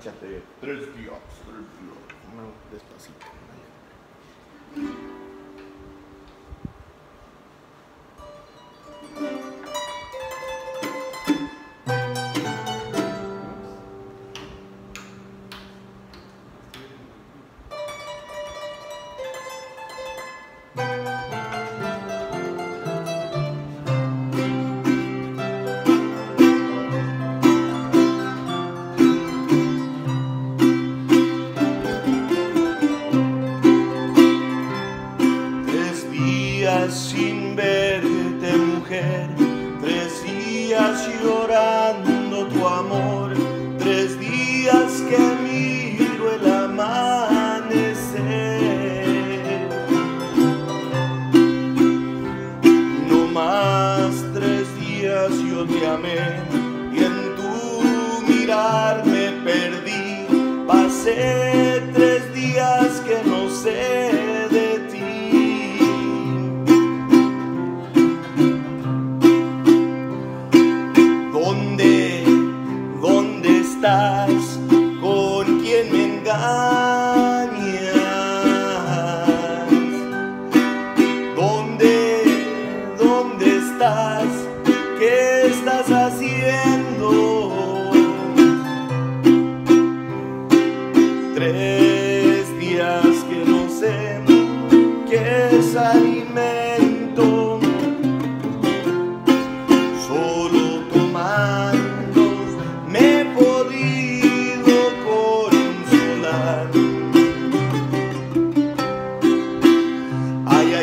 Échate tres días, tres días. Despacito. Sin verte, mujer. Tres días llorando tu amor. Tres días que miro el amanecer. No más tres días yo te amé y en tu mirar me perdí. Pasé tres ¿Con quién me engañas? ¿Dónde, dónde estás? ¿Qué estás haciendo?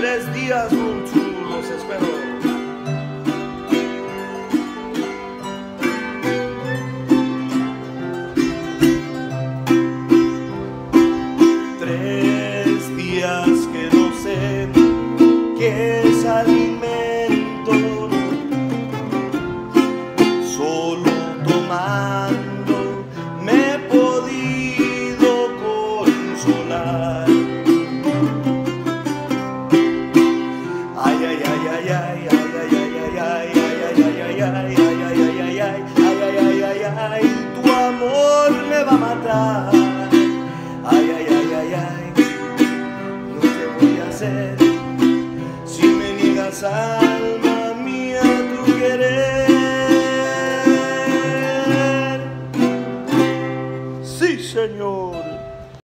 Tres días, Runchu, los espero. Tres días si me niegas a